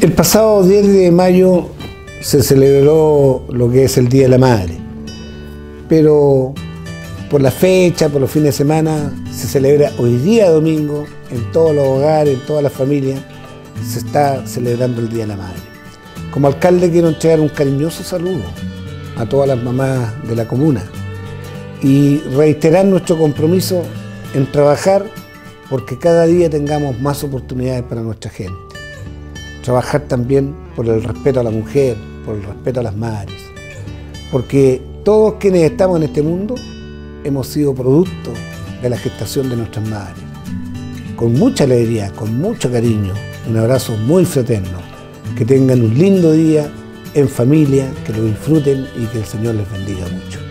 El pasado 10 de mayo se celebró lo que es el Día de la Madre, pero por la fecha, por los fines de semana, se celebra hoy día domingo en todos los hogares, en todas las familias, se está celebrando el Día de la Madre. Como alcalde quiero entregar un cariñoso saludo a todas las mamás de la comuna y reiterar nuestro compromiso en trabajar porque cada día tengamos más oportunidades para nuestra gente trabajar también por el respeto a la mujer, por el respeto a las madres, porque todos quienes estamos en este mundo hemos sido producto de la gestación de nuestras madres. Con mucha alegría, con mucho cariño, un abrazo muy fraterno, que tengan un lindo día en familia, que lo disfruten y que el Señor les bendiga mucho.